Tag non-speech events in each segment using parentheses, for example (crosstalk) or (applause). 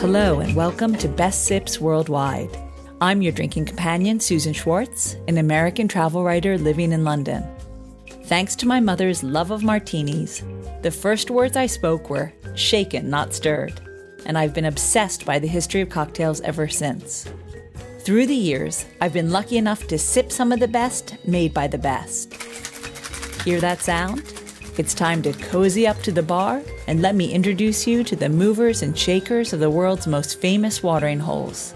Hello, and welcome to Best Sips Worldwide. I'm your drinking companion, Susan Schwartz, an American travel writer living in London. Thanks to my mother's love of martinis, the first words I spoke were shaken, not stirred, and I've been obsessed by the history of cocktails ever since. Through the years, I've been lucky enough to sip some of the best made by the best. Hear that sound? It's time to cozy up to the bar and let me introduce you to the movers and shakers of the world's most famous watering holes.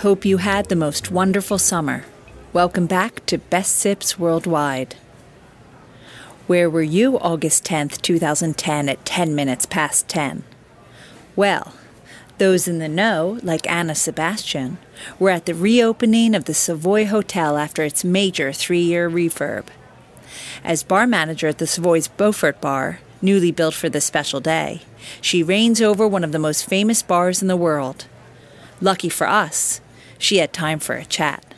Hope you had the most wonderful summer. Welcome back to Best Sips Worldwide. Where were you August 10th, 2010 at 10 minutes past 10? Well, those in the know, like Anna Sebastian, were at the reopening of the Savoy Hotel after its major three year refurb. As bar manager at the Savoy's Beaufort Bar, newly built for this special day, she reigns over one of the most famous bars in the world. Lucky for us, she had time for a chat.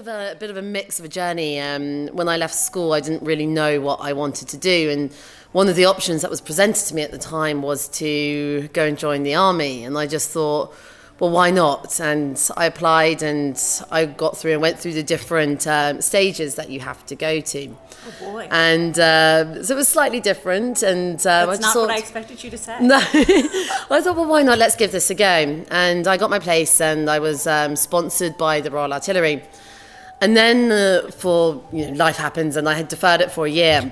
Of a, a bit of a mix of a journey. Um, when I left school, I didn't really know what I wanted to do, and one of the options that was presented to me at the time was to go and join the army, and I just thought, well, why not? And I applied, and I got through and went through the different um, stages that you have to go to. Oh boy. And uh, so it was slightly different, and um, That's not thought, what I expected you to say. no. (laughs) I thought, well, why not? Let's give this a go. And I got my place, and I was um, sponsored by the Royal Artillery. And then, uh, for you know, life happens, and I had deferred it for a year.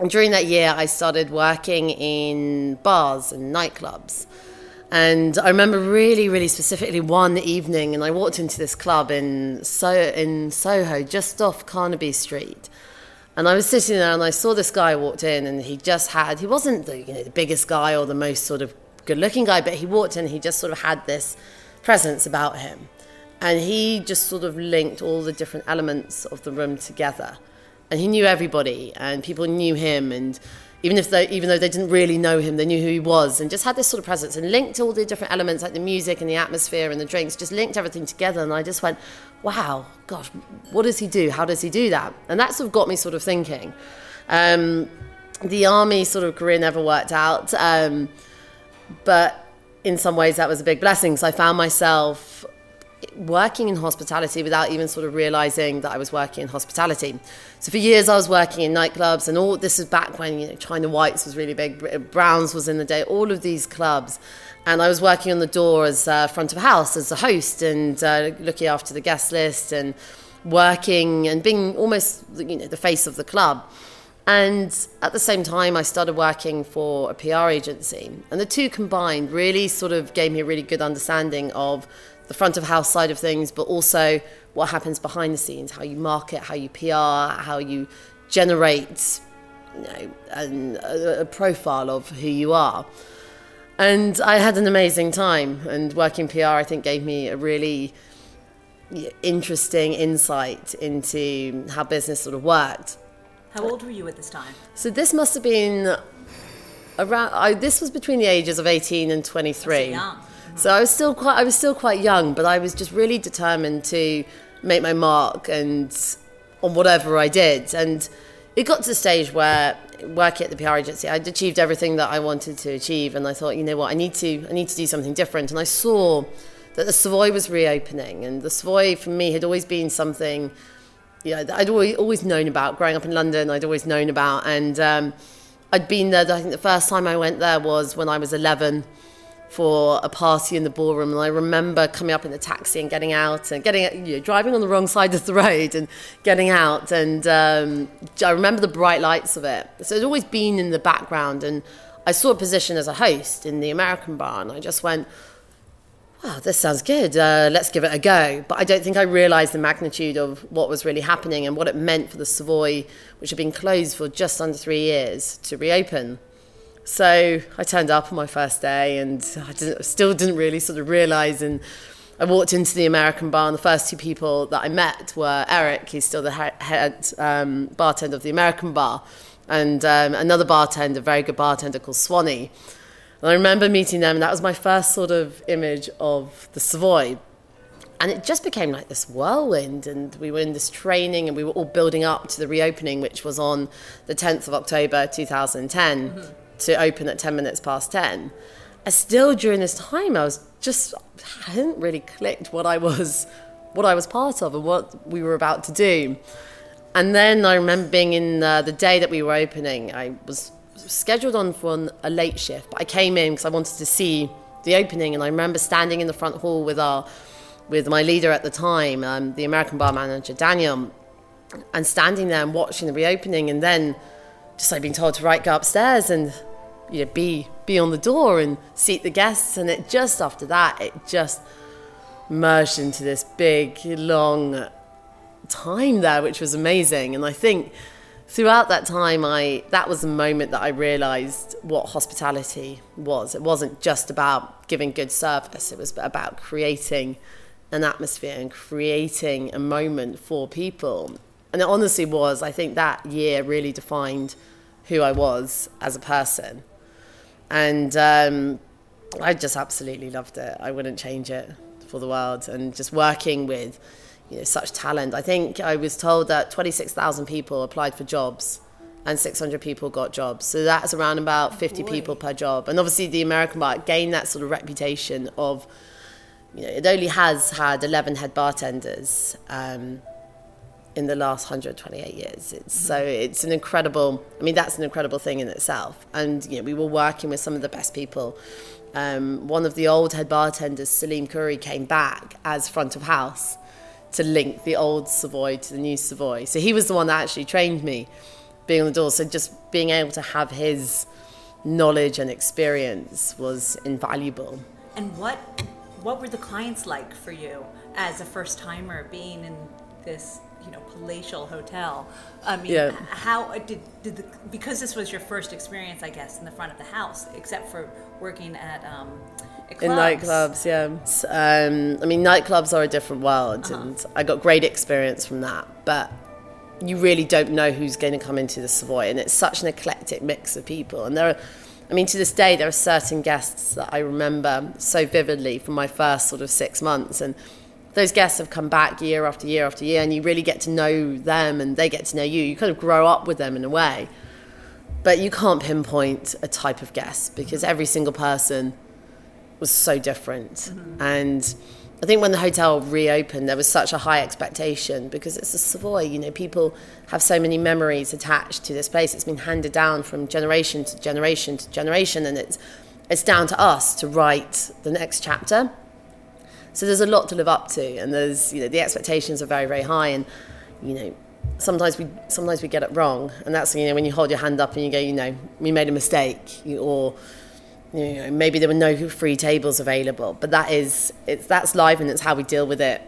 And during that year, I started working in bars and nightclubs. And I remember really, really specifically one evening, and I walked into this club in so in Soho, just off Carnaby Street. And I was sitting there, and I saw this guy walked in, and he just had he wasn't the you know the biggest guy or the most sort of good-looking guy, but he walked in, and he just sort of had this presence about him, and he just sort of linked all the different elements of the room together, and he knew everybody, and people knew him, and even if they, even though they didn't really know him, they knew who he was, and just had this sort of presence, and linked all the different elements like the music and the atmosphere and the drinks, just linked everything together, and I just went, wow, gosh, what does he do? How does he do that? And that sort of got me sort of thinking. Um, the army sort of career never worked out, um, but in some ways that was a big blessing. So I found myself working in hospitality without even sort of realizing that I was working in hospitality. So for years I was working in nightclubs, and all this is back when you know China Whites was really big, Browns was in the day, all of these clubs. And I was working on the door as uh, front of house as a host and uh, looking after the guest list and working and being almost you know the face of the club. And at the same time, I started working for a PR agency. And the two combined really sort of gave me a really good understanding of the front of house side of things, but also what happens behind the scenes, how you market, how you PR, how you generate you know, an, a, a profile of who you are. And I had an amazing time. And working PR, I think, gave me a really interesting insight into how business sort of worked. How old were you at this time? So this must have been around. I, this was between the ages of eighteen and twenty-three. So. So I was still quite. I was still quite young, but I was just really determined to make my mark and on whatever I did. And it got to the stage where working at the PR agency, I'd achieved everything that I wanted to achieve, and I thought, you know what, I need to. I need to do something different. And I saw that the Savoy was reopening, and the Savoy for me had always been something yeah, I'd always, always known about growing up in London. I'd always known about, and um, I'd been there. I think the first time I went there was when I was 11 for a party in the ballroom, and I remember coming up in the taxi and getting out and getting you know, driving on the wrong side of the road and getting out, and um, I remember the bright lights of it. So it'd always been in the background, and I saw a position as a host in the American bar, and I just went wow, this sounds good. Uh, let's give it a go. But I don't think I realised the magnitude of what was really happening and what it meant for the Savoy, which had been closed for just under three years, to reopen. So I turned up on my first day and I didn't, still didn't really sort of realise. And I walked into the American bar, and the first two people that I met were Eric, he's still the head um, bartender of the American bar, and um, another bartender, a very good bartender called Swanee. And I remember meeting them, and that was my first sort of image of the Savoy. and it just became like this whirlwind and we were in this training and we were all building up to the reopening which was on the 10th of october 2010 mm-hmm. To open at 10 minutes past 10 and still during this time i was just i hadn't really clicked what i was what i was part of and what we were about to do. And then i remember being in uh, the day that we were opening i was scheduled on for an, a late shift but i came in because i wanted to see the opening. And i remember standing in the front hall with our with my leader at the time, um, the American bar manager Daniel, and standing there and watching the reopening, and then just like being told to right go upstairs and you know be be on the door and seat the guests, and it just after that it just merged into this big long time there, which was amazing, and I think throughout that time i that was the moment that i realized what hospitality was. It wasn't just about giving good service. It was about creating an atmosphere and creating a moment for people. And it honestly was, I think that year really defined who I was as a person. And um, I just absolutely loved it. I wouldn't change it for the world. And just working with you know, such talent. I think I was told that 26,000 people applied for jobs and 600 people got jobs. So that's around about 50 Boy. people per job. And obviously, the American bar gained that sort of reputation of you know, it only has had 11 head bartenders um, in the last 128 years. It's, mm-hmm. So it's an incredible, I mean, that's an incredible thing in itself. And, you know, we were working with some of the best people. Um, one of the old head bartenders, Salim Khoury, came back as front of house to link the old Savoy to the new Savoy. So he was the one that actually trained me being on the door. So just being able to have his knowledge and experience was invaluable. And what what were the clients like for you as a first timer being in this you know palatial hotel i mean yeah. how did, did the, because this was your first experience i guess in the front of the house except for working at um at in nightclubs yeah um, i mean nightclubs are a different world uh-huh. and i got great experience from that but you really don't know who's going to come into the savoy and it's such an eclectic mix of people and there are I mean, to this day, there are certain guests that I remember so vividly from my first sort of six months. And those guests have come back year after year after year, and you really get to know them and they get to know you. You kind of grow up with them in a way. But you can't pinpoint a type of guest because every single person was so different. Mm-hmm. And I think when the hotel reopened, there was such a high expectation because it's a Savoy. You know, people have so many memories attached to this place. It's been handed down from generation to generation to generation, and it's it's down to us to write the next chapter. So there's a lot to live up to, and there's you know the expectations are very very high, and you know sometimes we sometimes we get it wrong, and that's you know when you hold your hand up and you go, you know, we made a mistake, or you know, maybe there were no free tables available, but that is it's that's live and it's how we deal with it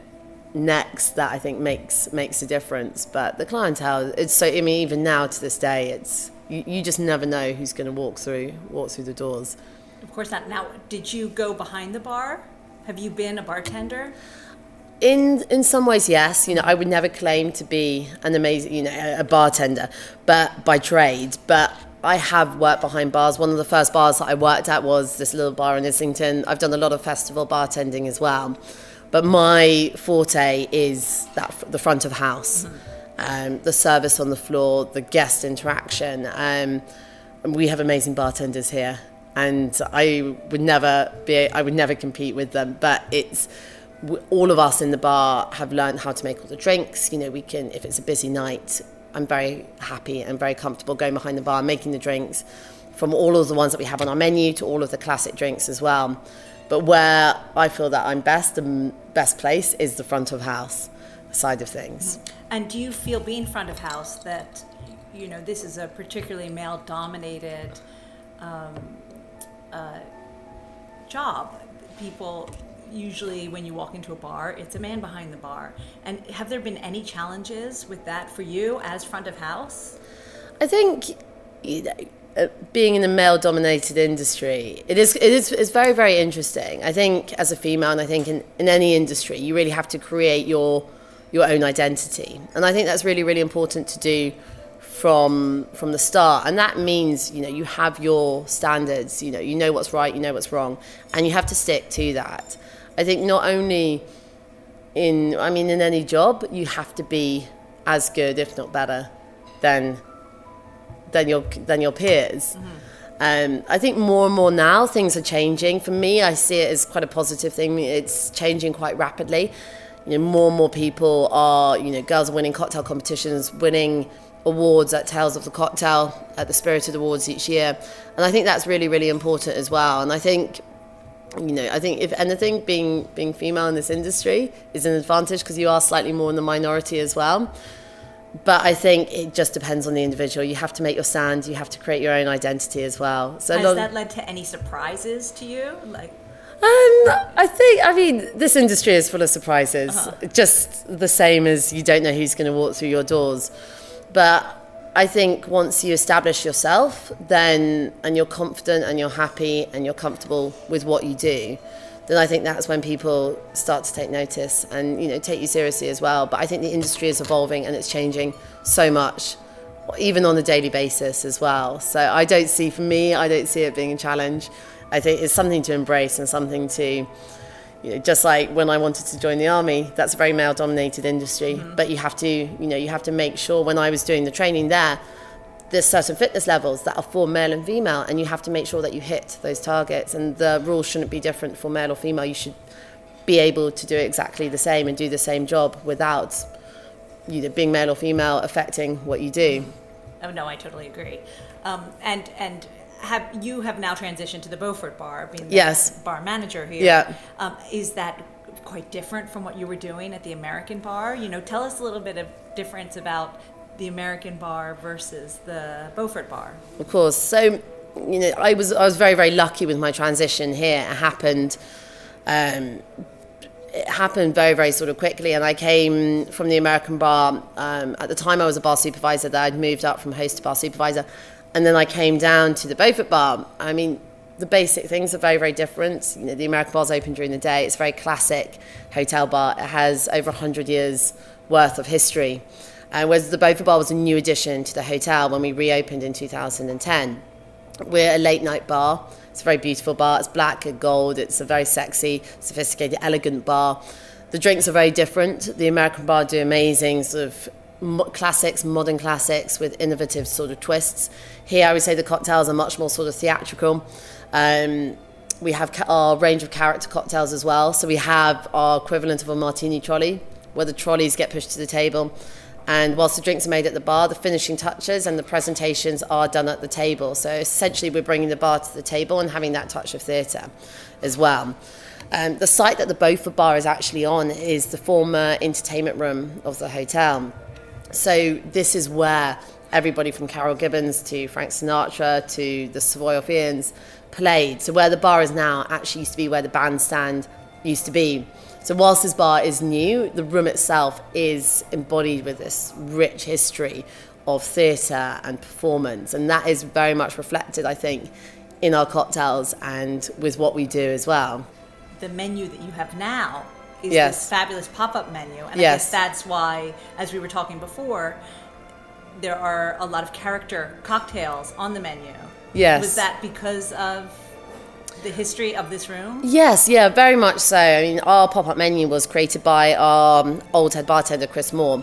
next that I think makes makes a difference. But the clientele, it's so I mean even now to this day, it's you, you just never know who's going to walk through walk through the doors. Of course not. Now, did you go behind the bar? Have you been a bartender? In in some ways, yes. You know, I would never claim to be an amazing, you know, a bartender, but by trade. But I have worked behind bars. One of the first bars that I worked at was this little bar in Islington. I've done a lot of festival bartending as well. But my forte is that the front of house, mm-hmm. um, the service on the floor, the guest interaction. Um, we have amazing bartenders here, and I would never be, I would never compete with them. But it's all of us in the bar have learned how to make all the drinks. You know, we can if it's a busy night, I'm very happy and very comfortable going behind the bar, making the drinks from all of the ones that we have on our menu to all of the classic drinks as well. But where I feel that I'm best and best place is the front of house side of things. And do you feel being front of house that you know this is a particularly male dominated um, uh, job? People usually when you walk into a bar, it's a man behind the bar. And have there been any challenges with that for you as front of house? I think you know, uh, being in a male-dominated industry, it is it is it's very very interesting. I think as a female, and I think in, in any industry, you really have to create your your own identity, and I think that's really really important to do from from the start and that means you know you have your standards you know you know what's right you know what's wrong and you have to stick to that I think not only in I mean in any job you have to be as good if not better than than your than your peers. Mm-hmm. Um, I think more and more now things are changing. For me, I see it as quite a positive thing. It's changing quite rapidly. You know, more and more people are, you know, girls are winning cocktail competitions, winning awards at Tales of the Cocktail, at the Spirited Awards each year. And I think that's really, really important as well. And I think you know, I think if anything, being being female in this industry is an advantage because you are slightly more in the minority as well. But I think it just depends on the individual. You have to make your stand. You have to create your own identity as well. So has that led to any surprises to you? Like, um, I think I mean this industry is full of surprises. Uh-huh. Just the same as you don't know who's going to walk through your doors. But I think once you establish yourself, then and you're confident and you're happy and you're comfortable with what you do, then I think that's when people start to take notice and you know take you seriously as well. But I think the industry is evolving and it's changing so much, even on a daily basis as well. So I don't see, for me, I don't see it being a challenge. I think it's something to embrace and something to you know, just like when I wanted to join the army, that's a very male dominated industry. Mm-hmm. But you have to, you know, you have to make sure when I was doing the training there, there's certain fitness levels that are for male and female, and you have to make sure that you hit those targets. And the rules shouldn't be different for male or female. You should be able to do exactly the same and do the same job without you know, being male or female affecting what you do. Oh no, I totally agree. Um, and and have you have now transitioned to the Beaufort Bar, being the yes. bar manager here. Yeah. Um, is that quite different from what you were doing at the American Bar? You know, tell us a little bit of difference about the American Bar versus the Beaufort Bar. Of course. So, you know, I was I was very very lucky with my transition here. It happened. Um, it happened very, very sort of quickly, and I came from the American bar. Um, at the time, I was a bar supervisor. That I'd moved up from host to bar supervisor, and then I came down to the Beaufort Bar. I mean, the basic things are very, very different. You know, the American Bar's open during the day. It's a very classic hotel bar. It has over 100 years worth of history. Uh, whereas the Beaufort Bar was a new addition to the hotel when we reopened in 2010. We're a late night bar. It's a very beautiful bar. It's black and gold. It's a very sexy, sophisticated, elegant bar. The drinks are very different. The American bar do amazing sort of classics, modern classics with innovative sort of twists. Here, I would say the cocktails are much more sort of theatrical. Um, we have ca- our range of character cocktails as well. So we have our equivalent of a martini trolley, where the trolleys get pushed to the table. And whilst the drinks are made at the bar, the finishing touches and the presentations are done at the table. So essentially, we're bringing the bar to the table and having that touch of theatre as well. Um, the site that the Beaufort Bar is actually on is the former entertainment room of the hotel. So this is where everybody from Carroll Gibbons to Frank Sinatra to the Savoy Orpheans played. So where the bar is now actually used to be where the bandstand used to be. So whilst this bar is new, the room itself is embodied with this rich history of theatre and performance, and that is very much reflected, I think, in our cocktails and with what we do as well. The menu that you have now is yes. this fabulous pop-up menu and yes. i guess that's why as we were talking before there are a lot of character cocktails on the menu. Yes. Was that because of the history of this room? Yes yeah very much so. I mean our pop-up menu was created by our um, old head bartender chris moore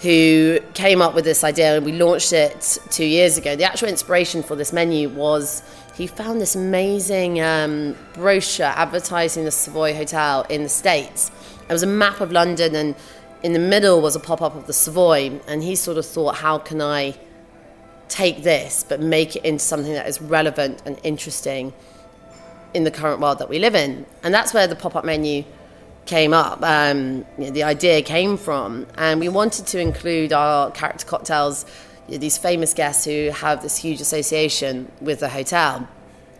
who came up with this idea and we launched it two years ago. The actual inspiration for this menu was he found this amazing um, brochure advertising the Savoy Hotel in the States. It was a map of London, and in the middle was a pop up of the Savoy. And he sort of thought, how can I take this but make it into something that is relevant and interesting in the current world that we live in? And that's where the pop up menu came up. Um, you know, the idea came from, and we wanted to include our character cocktails these famous guests who have this huge association with the hotel.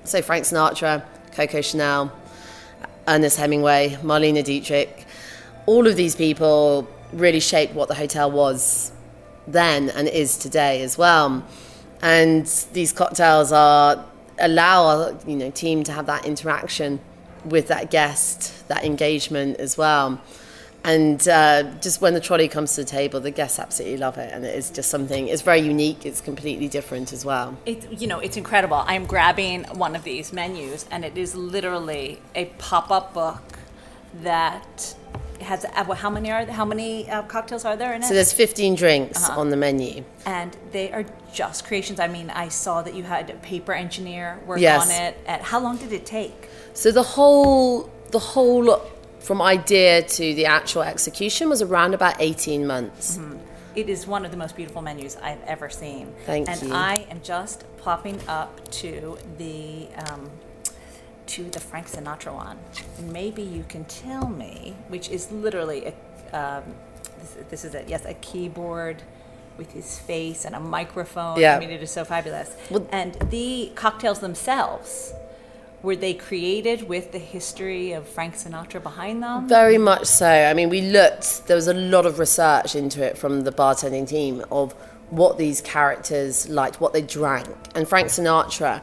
So Frank Sinatra, Coco Chanel, Ernest Hemingway, Marlene Dietrich, all of these people really shaped what the hotel was then and is today as well. And these cocktails are allow our you know team to have that interaction with that guest, that engagement as well and uh, just when the trolley comes to the table, the guests absolutely love it, and it is just something. It's very unique. It's completely different as well. It, you know, it's incredible. I'm grabbing one of these menus, and it is literally a pop-up book that has uh, how many are how many uh, cocktails are there in it? So there's 15 drinks Uh-huh. on the menu. and they are just creations. I mean, I saw that you had a paper engineer work Yes. on it. And how long did it take? So the whole the whole from idea to the actual execution was around about 18 months. It is one of the most beautiful menus I've ever seen. Thank and you. I am just popping up to the um, to the Frank Sinatra one. And maybe you can tell me, which is literally a, um, this, this is it. Yes, a keyboard with his face and a microphone. Yeah. I mean, it is so fabulous. Well- and the cocktails themselves. Were they created with the history of Frank Sinatra behind them? Very much so. I mean, we looked, there was a lot of research into it from the bartending team of what these characters liked, what they drank. And Frank Sinatra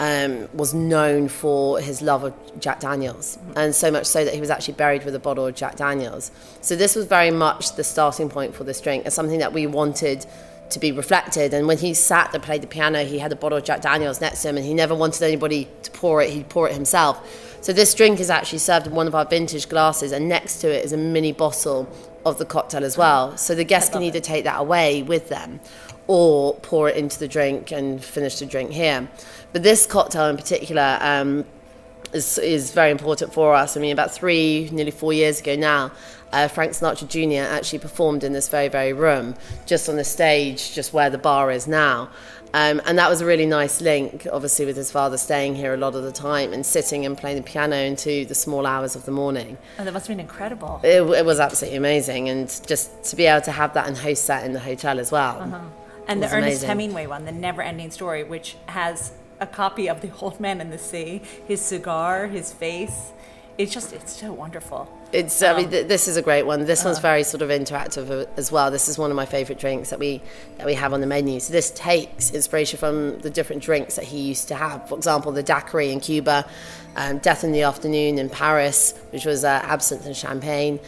um, was known for his love of Jack Daniels, and so much so that he was actually buried with a bottle of Jack Daniels. So, this was very much the starting point for this drink, as something that we wanted to be reflected. And when he sat and played the piano, he had a bottle of Jack Daniels next to him, and he never wanted anybody to pour it. He'd pour it himself. So this drink is actually served in one of our vintage glasses, and next to it is a mini bottle of the cocktail as well. So the guests can either take that away with them, or pour it into the drink and finish the drink here. But this cocktail in particular. Um, is, is very important for us. I mean, about three, nearly four years ago now, uh, Frank Sinatra Jr. actually performed in this very, very room, just on the stage, just where the bar is now. Um, and that was a really nice link, obviously, with his father staying here a lot of the time and sitting and playing the piano into the small hours of the morning. Oh, that must have been incredible. It, it was absolutely amazing. And just to be able to have that and host that in the hotel as well. And the Ernest amazing. Hemingway one, The Never Ending Story, which has a copy of The Old Man in the Sea, his cigar, his face. It's just, it's so wonderful. It's. I mean, th- this is a great one. This one's very sort of interactive uh, as well. This is one of my favourite drinks that we that we have on the menu. So this takes inspiration from the different drinks that he used to have. For example, the daiquiri in Cuba, um, Death in the Afternoon in Paris, which was uh, absinthe and champagne.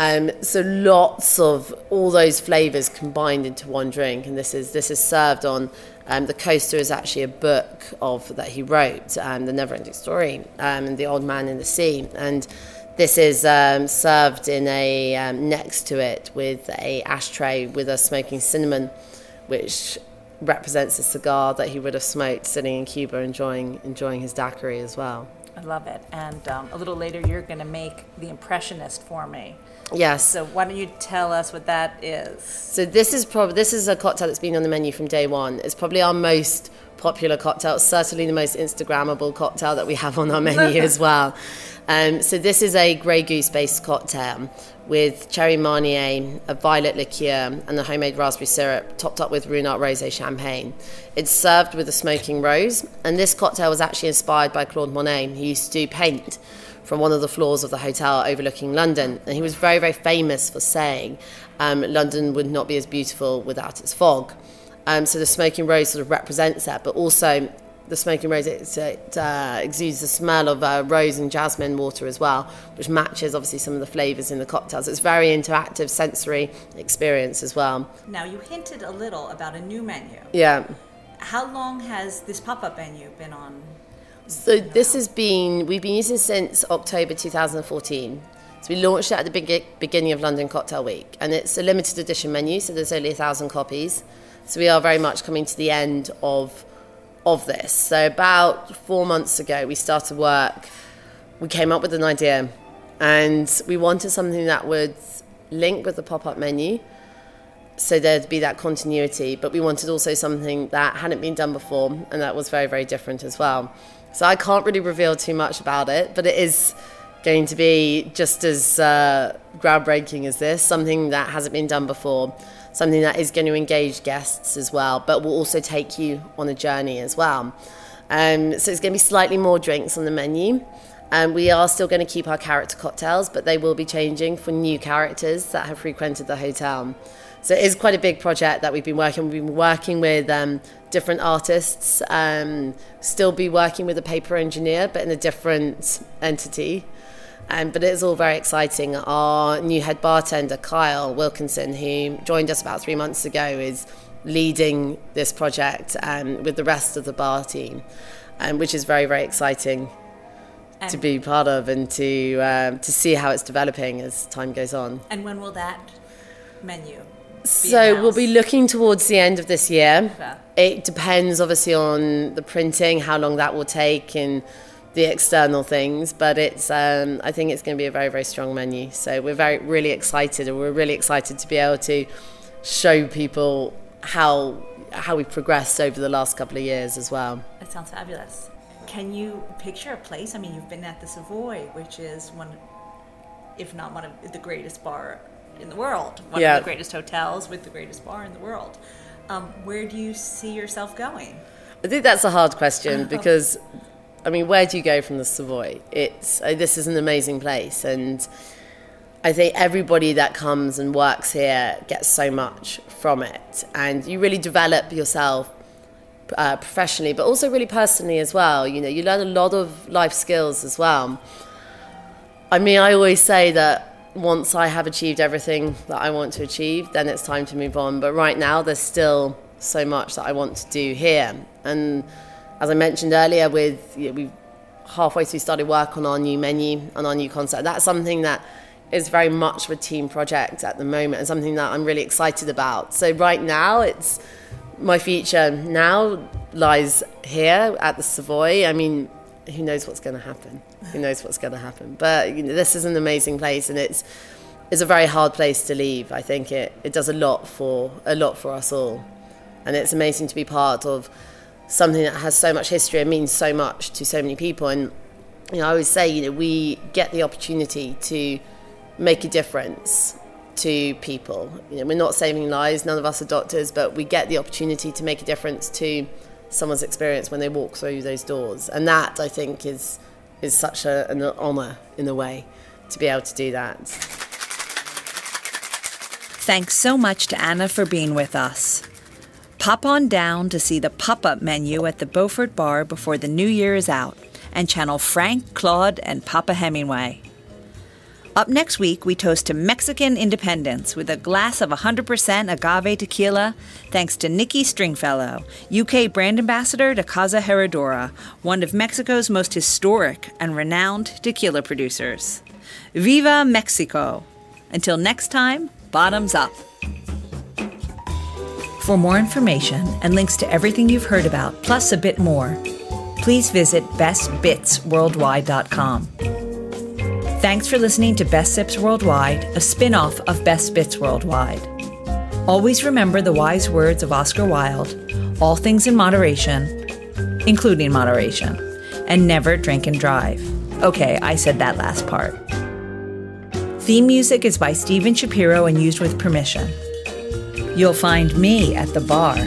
Um, so lots of all those flavours combined into one drink, and this is this is served on. Um, the coaster is actually a book of that he wrote, um, the Never-Ending Story, um, and the Old Man in the Sea, and this is um, served in a um, next to it with a ashtray with a smoking cinnamon, which represents a cigar that he would have smoked sitting in Cuba, enjoying enjoying his daiquiri as well. I love it. And um, a little later, you're going to make The Impressionist for me. Yes. So why don't you tell us what that is? So this is probably this is a cocktail that's been on the menu from day one. It's probably our most popular cocktail. Certainly the most Instagrammable cocktail that we have on our menu as (laughs) well. Um, so this is a Grey Goose based cocktail with cherry marnier, a violet liqueur, and the homemade raspberry syrup, topped up with Ruinart Rosé champagne. It's served with a smoking rose, and this cocktail was actually inspired by Claude Monet. who used to paint from one of the floors of the hotel overlooking London. And he was very, very famous for saying um, London would not be as beautiful without its fog. Um, so the smoking rose sort of represents that, but also the smoking rose it, it uh, exudes the smell of uh, rose and jasmine water as well, which matches obviously some of the flavours in the cocktails. It's very interactive sensory experience as well. Now, you hinted a little about a new menu. Yeah. How long has this pop up menu been on? So this has been we've been using since October 2014. So we launched it at the beg- beginning of London Cocktail Week, and it's a limited edition menu, so there's only a thousand copies. So we are very much coming to the end of of this. So about four months ago, we started work. We came up with an idea, and we wanted something that would link with the pop up menu, so there'd be that continuity. But we wanted also something that hadn't been done before, and that was very, very different as well. So I can't really reveal too much about it, but it is going to be just as uh, groundbreaking as this, something that hasn't been done before, something that is going to engage guests as well, but will also take you on a journey as well. Um, so it's going to be slightly more drinks on the menu. Um, we are still going to keep our character cocktails, but they will be changing for new characters that have frequented the hotel. So it is quite a big project that we've been working. We've been working with um, different artists. Um, still be working with a paper engineer, but in a different entity. Um, but it is all very exciting. Our new head bartender, Kyle Wilkinson, who joined us about three months ago, is leading this project um, with the rest of the bar team, um, which is very, very exciting to be part of and to um, to see how it's developing as time goes on. And when will that menu? So we'll be looking towards the end of this year. Okay. It depends, obviously, on the printing, how long that will take, and the external things. But it's, um, I think it's going to be a very, very strong menu. So we're very, really excited, and we're really excited to be able to show people how how we've progressed over the last couple of years as well. That sounds fabulous. Can you picture a place? I mean, you've been at the Savoy, which is one, if not one of the greatest bar in the world, one yeah. of the greatest hotels with the greatest bar in the world. Um, where do you see yourself going? I think that's a hard question (laughs) because, I mean, where do you go from the Savoy? It's uh, this is an amazing place, and I think everybody that comes and works here gets so much from it, and you really develop yourself uh, professionally, but also really personally as well. You know, you learn a lot of life skills as well. I mean, I always say that once I have achieved everything that I want to achieve, then it's time to move on. But right now, there's still so much that I want to do here. And as I mentioned earlier, with you know, we halfway through started work on our new menu and our new concept. That's something that is very much of a team project at the moment and something that I'm really excited about. So right now, it's my future now lies here at the Savoy. I mean, who knows what's going to happen? Who knows what's going to happen? But you know, this is an amazing place, and it's it's a very hard place to leave. I think it, it does a lot for a lot for us all, and it's amazing to be part of something that has so much history and means so much to so many people. And you know, I always say, you know, we get the opportunity to make a difference to people. You know, we're not saving lives. None of us are doctors, but we get the opportunity to make a difference to someone's experience when they walk through those doors. And that, I think, is, is such a, an honour in a way to be able to do that. Thanks so much to Anna for being with us. Pop on down to see the pop up menu at the Beaufort Bar before the new year is out and channel Frank, Claude, and Papa Hemingway. Up next week, we toast to Mexican independence with a glass of 100% agave tequila, thanks to Nikki Stringfellow, UK brand ambassador to Casa Herradura, one of Mexico's most historic and renowned tequila producers. Viva Mexico! Until next time, bottoms up. For more information and links to everything you've heard about, plus a bit more, please visit bestbitsworldwide.com. Thanks for listening to Best Sips Worldwide, a spin off of Best Bits Worldwide. Always remember the wise words of Oscar Wilde all things in moderation, including moderation, and never drink and drive. Okay, I said that last part. Theme music is by Steven Shapiro and used with permission. You'll find me at the bar